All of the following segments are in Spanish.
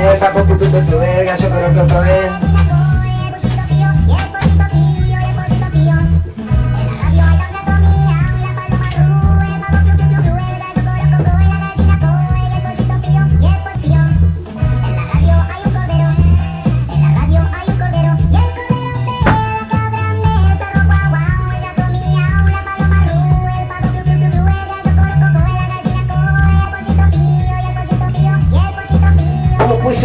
El papo, pu, pu, pu, pu, el gallo, coro, coro,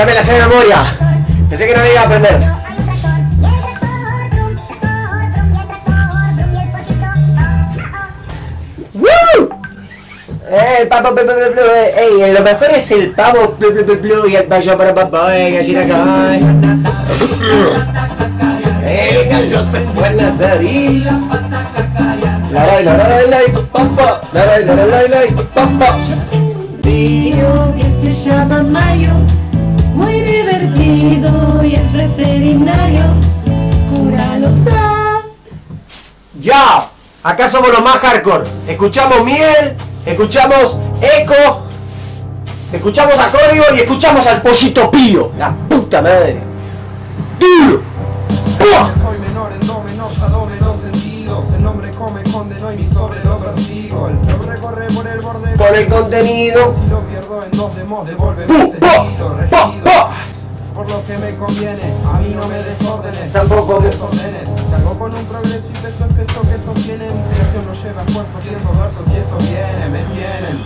Ya me la sé de memoria. Pensé que no me iba a aprender. ¡Woo! Eh, El pavo, plu, plu, plu, eh, ey, lo mejor es el pavo, plu, plu, plu, plu, y el gallo para papá, eh, gallina cae. El gallo se fue a nadar y... La la la la la la, papa, la la la la la la, papa. Tío que se llama Mario, divertido y es veterinario. Cura los a- Ya, acá somos los más hardcore. Escuchamos miel, escuchamos eco, escuchamos a código y escuchamos al pollito pío. La puta madre. ¡Duro! ¡Pua! Soy menor en do menor, a do menor sentidos. El nombre come, condeno y mi sobre lo persigo. El flow recorre por el borde. Con el contenido. Si lo pierdo en dos de mod, devuelve ¡Pu! mi ¡Pa! sentido. Por lo que me conviene, a mí no me desórdenes. Tampoco me- desórdenes. Cargo con un progreso y peso es peso que sostiene. Mi creación no lleva esfuerzo y esos versos y eso viene, me tienen.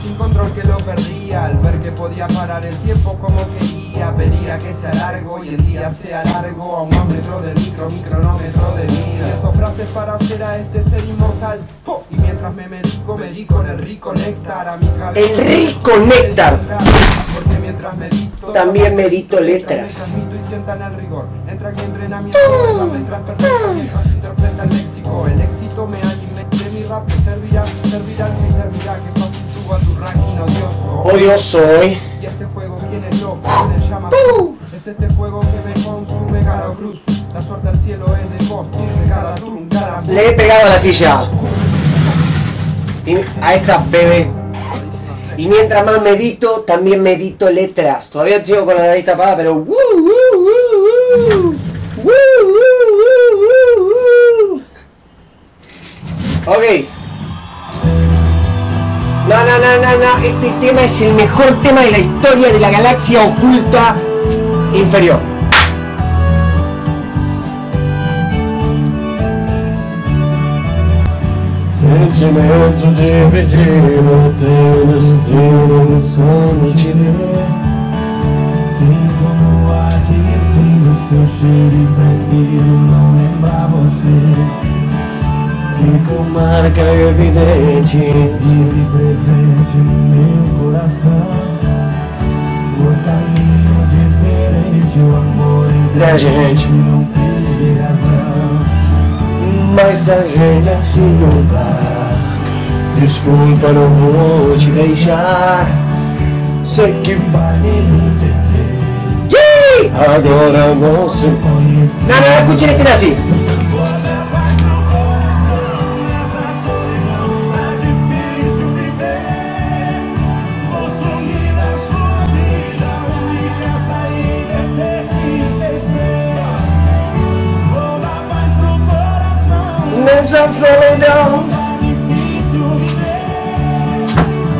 Sin control que lo perdía al ver que podía parar el tiempo como quería. Pedir a que sea largo y el día sea largo. A un ámetro del micro, mi cronómetro de vida. Y esas frases para hacer a este ser inmortal. ¡Oh! Y mientras me medico, me di con el rico néctar a mi cabeza. El rico néctar. Mientras medito, También medito me letras. el éxito me mi rap que servirá, servirá que servirá que fácil suba tu ranking odioso. Hoy soy. Y este juego, ¿quién es loco? ¿Quién le llama? Es este fuego que me consume Cruz. La suerte al cielo es de vos, cada Le he pegado a la silla. A esta bebé. Y mientras más medito, también medito letras. Todavía sigo con la nariz tapada, pero. ¡Woo. Ok. No, no, no, no, no. Este tema es el mejor tema de la historia de la galaxia oculta inferior. Sentimento de pedir Tendo estrela no sono te ver. Sinto no ar que respiro seu cheiro E prefiro não lembrar você. Fico marca evidente Vive presente no meu coração. Por caminho diferente O amor entre Da gente. não teve razão Mas a gente assim não dá. Desculpa, não vou te deixar. Sei que vai me entender. ¡Yay! Agora não se conhece. No, no, no, escuchen este Nessa solidão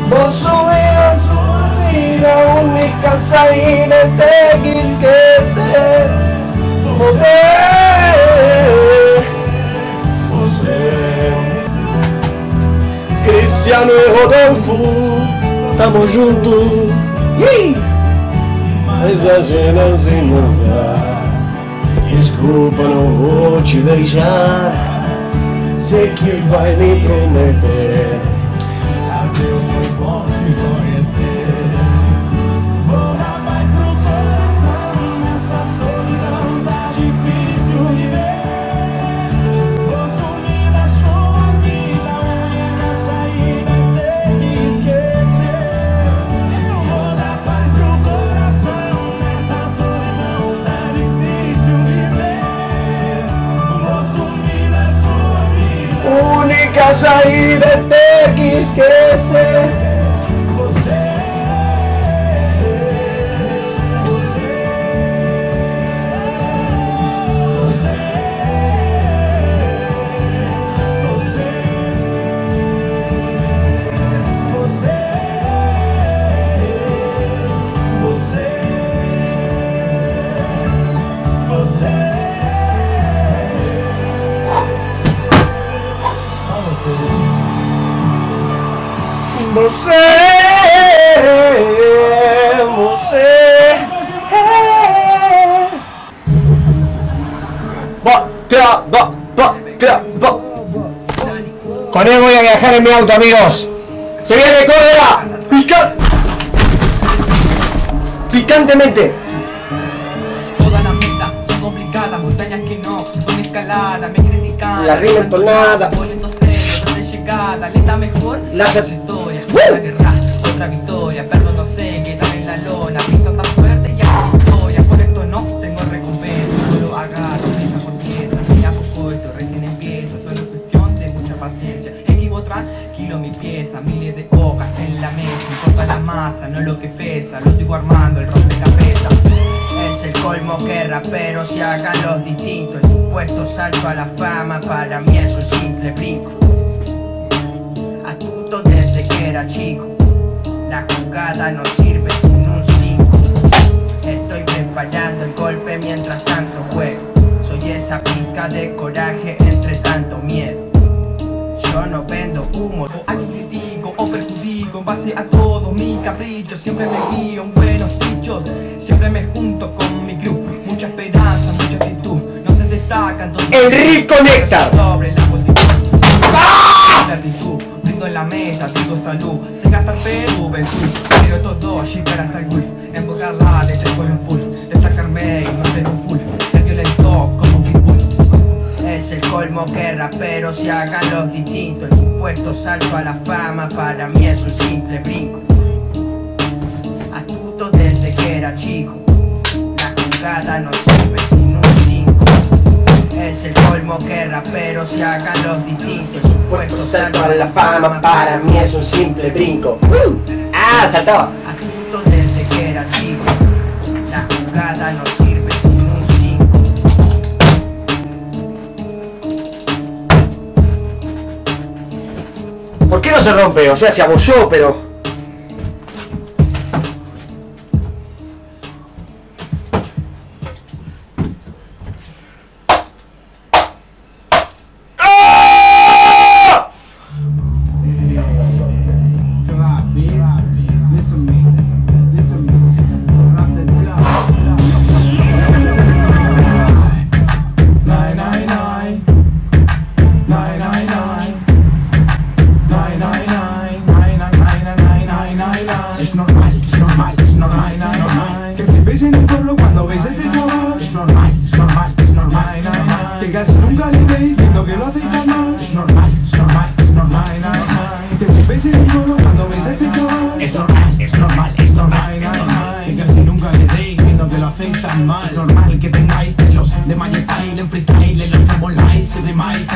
Vou sumir a sua vida A única saída é ter que esquecer Você Você, Cristiano e Rodolfo, tamo junto. Mas a gente assim não dá. Desculpa, não vou te deixar. Sei que vai me prometer vida. Única saída é ter Va, tra, va. Con él voy a viajar en mi auto, amigos. Se viene Córdoba. Pica... Picantemente. Todas las metas son complicadas, montañas que no son escaladas, me critican. La rima entonada. Lenta mejor. La- Historia, otra guerra, otra victoria. Perdón, no sé, quedan en la lona. Piso tan fuerte y hago victoria. Por esto no tengo recompensa, solo agarro pieza por pieza. Mira poco esto recién empieza, solo es cuestión de mucha paciencia. Equivo tranquilo mi pieza, miles de hojas en la mesa. Importa la masa, no lo que pesa. Lo digo armando el rompecabezas. Es el colmo que raperos se hagan los distintos. El supuesto salto a la fama para mí es un era chico. La jugada no sirve sin un 5. Estoy preparando el golpe mientras tanto juego. Soy esa pizca de coraje entre tanto miedo. Yo no vendo humo, aquí critico o perjudico en base a todo mi capricho. Siempre me guío en buenos dichos, siempre me junto con mi club. Mucha esperanza, mucha actitud, no se destacan todos. El rico néctar. Sobre la multitud. La actitud, brindo en la mesa, salud. Se gasta el Ventur. Pero todo, llegar hasta el Gulf. Embocarla de tres con los full. Destacarme y no ser un full. Ser violento como un pitbull. Es el colmo que raperos se hagan los distintos. El supuesto salto a la fama para mí es un simple brinco. Astuto desde que era chico. La jugada no sirve sin un 5. Es el colmo que raperos se hagan los distintos. El Puesto salto a la fama para mí es un simple brinco. ¡Uh! Ah, saltaba. Astuto desde que era chico. La jugada no sirve sin un 5. ¿Por qué no se rompe? O sea, se abolló, pero.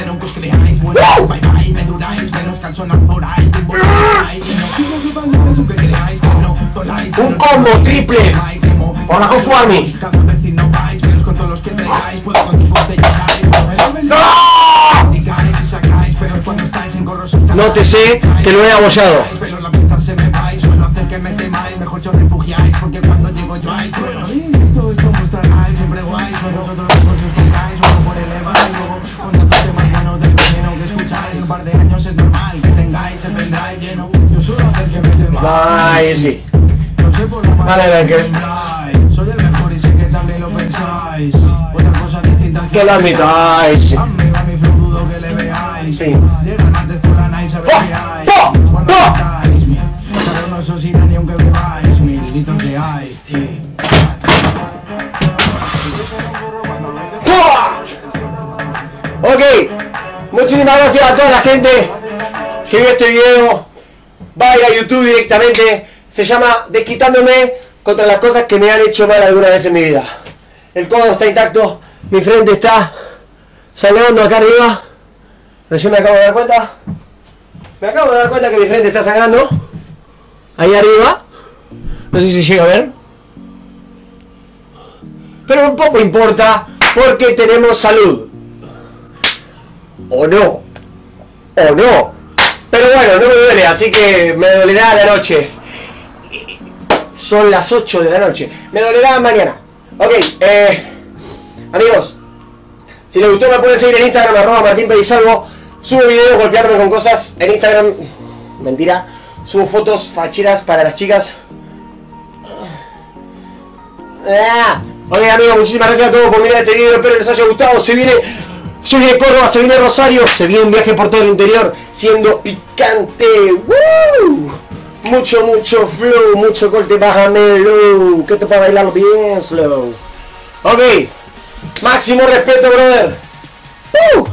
Rimáis, cero que os creáis. Bueno, bye bye, me duráis, menos calzonar por ahí, que involáis. Y no quiero que valgáis, aunque creáis que no toláis. Un combo triple por la Goku Army. Cada vecino vais, menos con todos los que traigáis, puedo con tus botellas. ¡No! Pero cuando estáis en gorros os Nótese que lo he abollado. Refugiáis porque cuando llego yo hay trueno Esto, esto muestra live, siempre guay Soy vosotros los que os tiráis, luego por elevar Luego con temas buenos del veneno que escucháis Un par de años es normal que tengáis el pendrive lleno Yo suelo hacer que me temáis Ay, sí. No sé por la Vale, que- que. Soy el mejor y sé que también lo pensáis Otra cosa distinta es Que lo admitáis. a mí va mi flow dudo que le veáis Sí. Muchísimas gracias a toda la gente que vio este video. Va a ir a YouTube directamente. Se llama Desquitándome contra las cosas que me han hecho mal alguna vez en mi vida. El codo está intacto, mi frente está sangrando acá arriba. Recién me acabo de dar cuenta. Me acabo de dar cuenta que mi frente está sangrando. Ahí arriba. No sé si llega a ver. Pero un poco importa porque tenemos salud. O no. O no. Pero bueno, no me duele, así que me dolerá la noche. Son las 8 de la noche. Me dolerá mañana. Ok, eh, amigos. Si les gustó me pueden seguir en Instagram, arroba Martín. Subo videos golpeándome con cosas en Instagram. Mentira. Subo fotos facheras para las chicas. Ah. Ok amigos, muchísimas gracias a todos por mirar este video, espero les haya gustado. Se viene, se viene Córdoba, se viene Rosario, se viene un viaje por todo el interior, siendo picante. ¡Woo! Mucho, mucho flow, mucho corte, bájamelo, que te para bailarlo bien slow. Ok, máximo respeto, brother. ¡Uh!